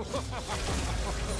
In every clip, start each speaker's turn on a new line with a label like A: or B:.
A: Ha ha ha ha ha
B: ha!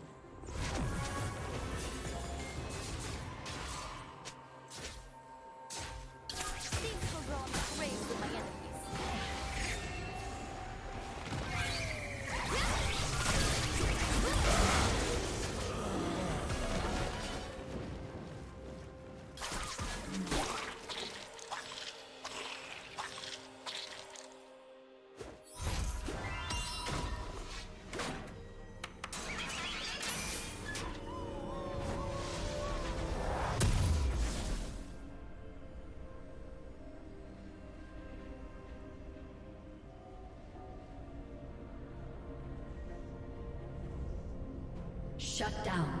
B: Shut down.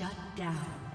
B: Shut down.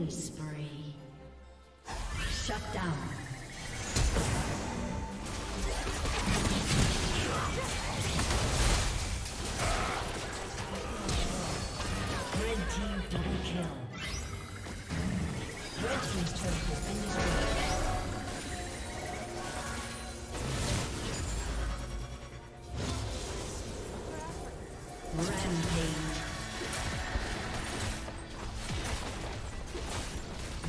B: Killing.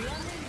B: Running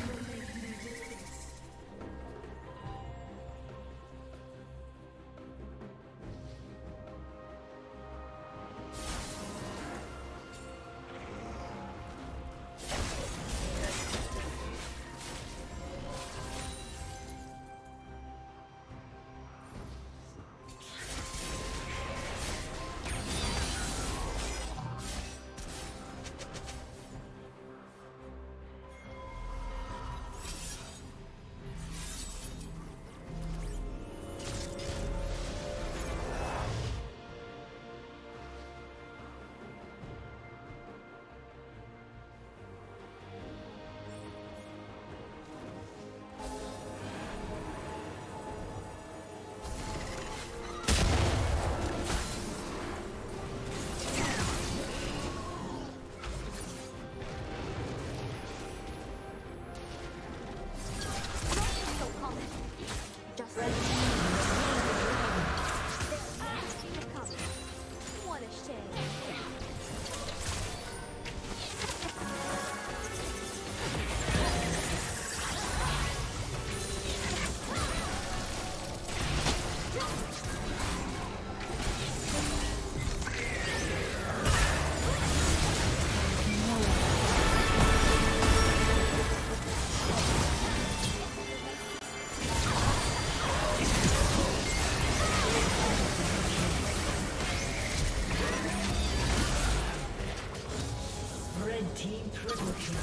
B: team triple kill.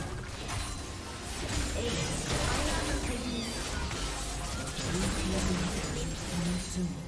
B: Ace. Blue coming soon.